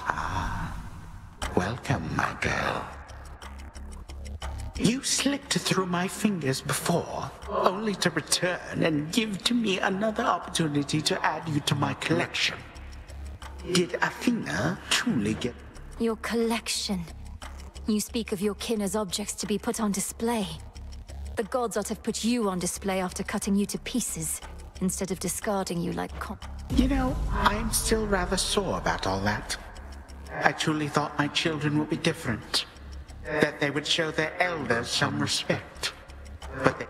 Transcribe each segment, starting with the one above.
Ah, welcome, my girl. You slipped through my fingers before, only to return and give to me another opportunity to add you to my collection. Did Athena truly get... Your collection. You speak of your kin as objects to be put on display. The gods ought to have put you on display after cutting you to pieces, instead of discarding you like You know, I'm still rather sore about all that. I truly thought my children would be different. That they would show their elders some respect. But they...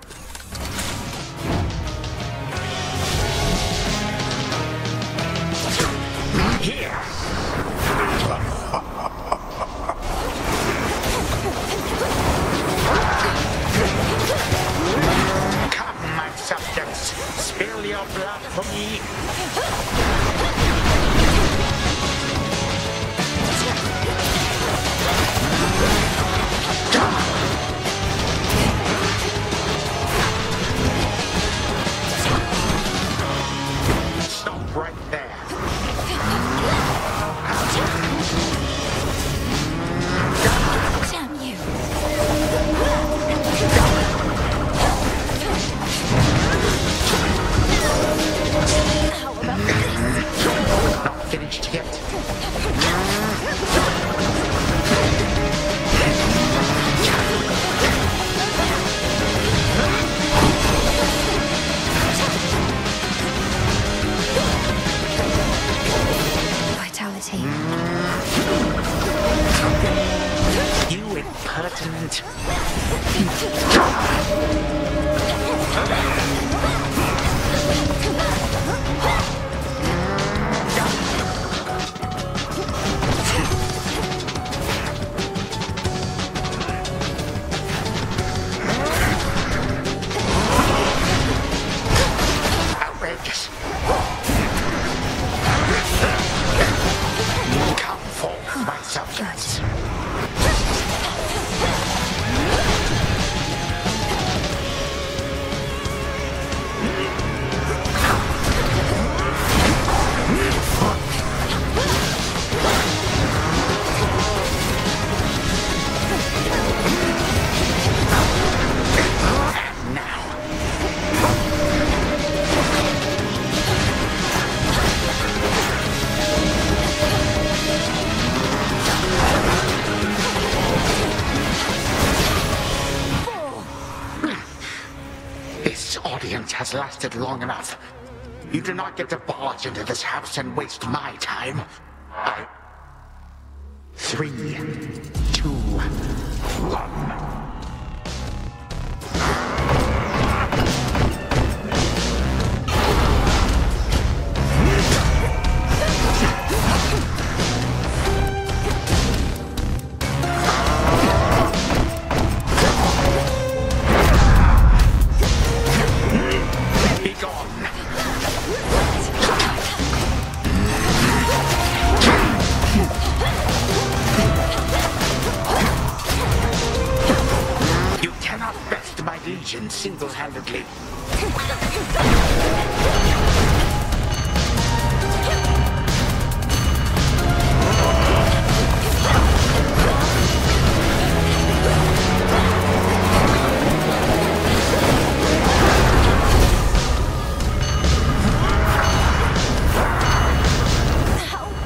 You impertinent. Come forth, my subjects. Audience has lasted long enough. You do not get to barge into this house and waste my time. I... Three, two, one. Single-handedly.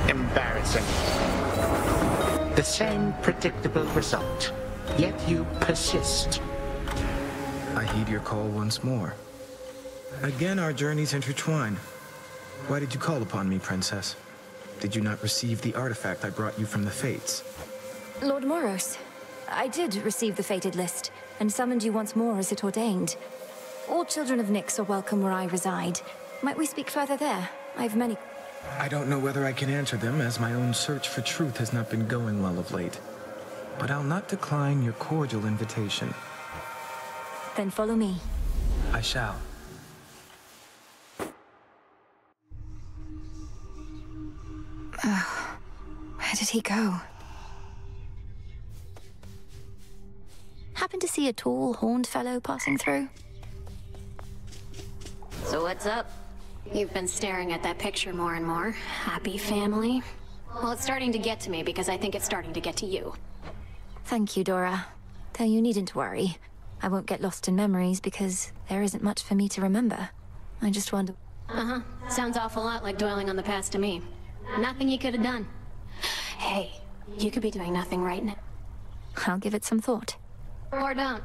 Embarrassing. The same predictable result. Yet you persist. I heed your call once more. Again, our journeys intertwine. Why did you call upon me, Princess? Did you not receive the artifact I brought you from the Fates? Lord Moros, I did receive the fated list, and summoned you once more as it ordained. All children of Nyx are welcome where I reside. Might we speak further there? I have many... I don't know whether I can answer them, as my own search for truth has not been going well of late. But I'll not decline your cordial invitation. Then follow me. I shall. Where did he go? Happen to see a tall, horned fellow passing through? So what's up? You've been staring at that picture more and more. Happy family? Well, it's starting to get to me because I think it's starting to get to you. Thank you, Dora. Though you needn't worry. I won't get lost in memories because there isn't much for me to remember. I just wonder... Uh-huh. Sounds awful lot like dwelling on the past to me. Nothing you could have done. Hey, you could be doing nothing right now. I'll give it some thought. Or don't.